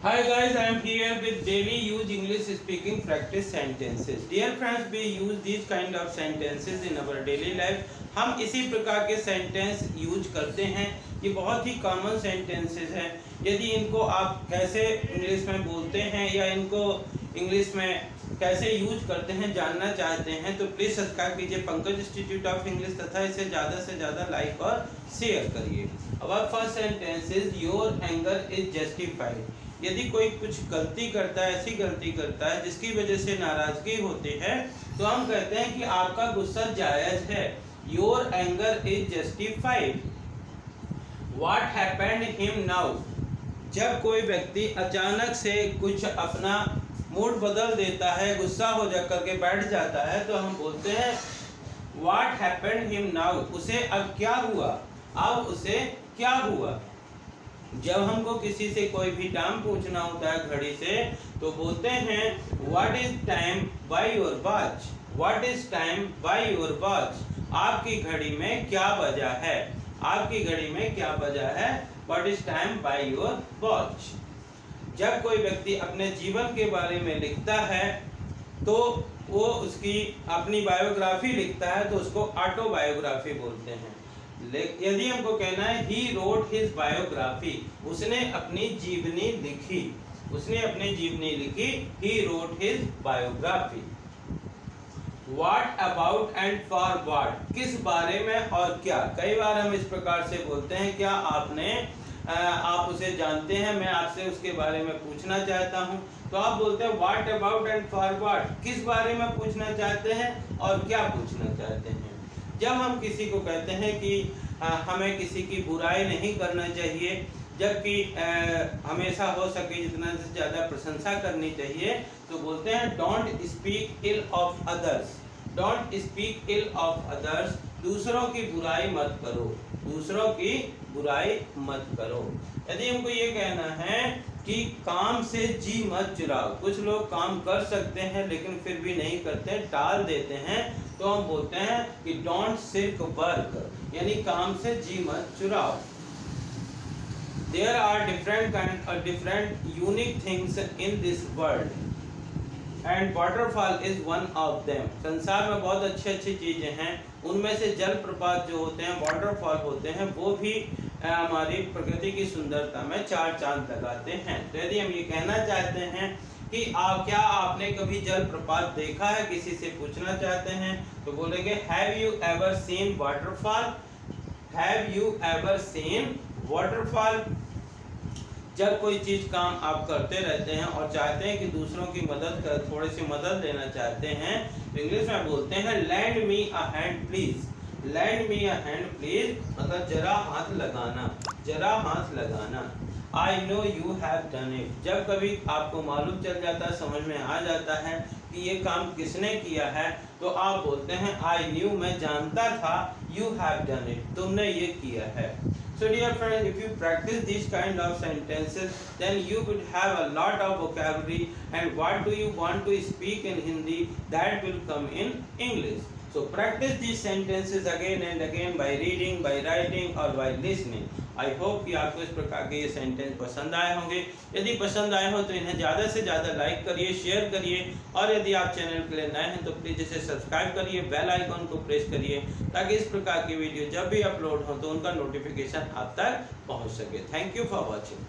Hi guys, I am here with daily use English speaking practice sentences. Dear friends, we use these kind of sentences in our daily life. हम इसी प्रकार के sentence use करते हैं ये बहुत ही common sentences हैं यदि इनको आप कैसे इंग्लिश में बोलते हैं या इनको इंग्लिश में कैसे यूज़ करते हैं, जानना चाहते हैं तो प्लीज़ सब्सक्राइब कीजिए पंकज इंस्टीट्यूट ऑफ़ इंग्लिश तथा इसे ज़्यादा से ज़्यादा लाइक और शेयर करिए। अब first sentence is your anger is justified यदि कोई कुछ गलती करता है, ऐसी गलती करता है, जिसकी वजह से नाराज़गी होती है तो हम कहते हैं कि आपका गुस्सा जायज़ है। Your anger is justified what happened him now जब कोई व्यक्ति अचानक से कुछ अपना मूड बदल देता है, गुस्सा हो जा करके बैठ जाता है तो हम बोलते हैं वाट हैपेंड हिम नाउ उसे अब क्या हुआ? अब उसे क्या हुआ? जब हमको किसी से कोई भी टाइम पूछना होता है घड़ी से तो बोलते हैं what is time by your watch what is time by your watch आपकी घड़ी में क्या बजा है? आपकी घड़ी में क्या बजा है? What is time by your watch जब कोई व्यक्ति अपने जीवन के बारे में लिखता है तो वो उसकी अपनी बायोग्राफी लिखता है तो उसको ऑटोबायोग्राफी बोलते हैं। यदि हमको कहना है ही रोड हिज बायोग्राफी उसने अपनी जीवनी लिखी, उसने अपनी जीवनी लिखी he wrote his biography what about and for what किस बारे में और क्या? कई बार हम इस प्रकार से बोलते हैं, क्या आपने आप उसे जानते हैं, मैं आपसे उसके बारे में पूछना चाहता हूँ। तो आप बोलते हैं what about and for what किस बारे में पूछना चाहते हैं और क्या पूछना चाहते हैं? जब हम किसी को कहते हैं कि हमें किसी की बुराई नहीं करना चाहिए, जबकि हमेशा हो सके जितना से ज़्यादा प्रशंसा करनी चाहिए तो बोलते हैं don't speak ill of others don't speak ill of others दूसरों की बुराई मत करो। दूसरों की बुराई मत करो। यदि हमको ये कहना है कि काम से जी मत चुराओ कुछ लोग काम कर सकते हैं लेकिन फिर भी नहीं करते टाल देते हैं तो हम बोलते हैं कि डोंट सिर्क वर्क यानी काम से जी मत चुराओ there are different uh, different unique things in this world and waterfall is one of them संसार में बहुत अच्छी अच्छी चीज़ें हैं। उनमें से जल प्रपात जो होते हैं वाटरफॉल होते हैं, वो भी हमारी प्रकृति की सुंदरता में चार चाँद लगाते हैं। तो यदि हम ये कहना चाहते हैं कि आप, क्या आपने कभी जल प्रपात देखा है? किसी से पूछना चाहते हैं तो बोलेंगे have you ever seen waterfall have you ever seen waterfall जब कोई चीज़ काम आप करते रहते हैं और चाहते हैं कि दूसरों की मदद कर, थोड़ी सी मदद लेना चाहते हैं तो इंग्लिश में बोलते हैं lend me a hand please lend me a hand please मतलब जरा हाथ लगाना, जरा हाथ लगाना। I know you have done it जब कभी आपको मालूम चल जाता है, समझ में आ जाता है कि ये काम किसने किया है तो आप बोलते हैं आई न्यू मैं जानता था यू हैव डन इट तुमने ये किया है। So dear friends, if you practice these kind of sentences, then you would have a lot of vocabulary and what do you want to speak in Hindi, that will come in English. So practice these sentences again and again by reading, by writing or by listening. I hope कि आपको इस प्रकार के ये sentence पसंद आए होंगे। यदि पसंद आए हो तो इन्हें ज़्यादा से ज़्यादा लाइक करिए शेयर करिए। और यदि आप चैनल के लिए नए हैं तो प्लीज़ इसे सब्सक्राइब करिए बेल आइकॉन को प्रेस करिए ताकि इस प्रकार की वीडियो जब भी अपलोड हो तो उनका नोटिफिकेशन आप तक पहुँच सके। Thank you for watching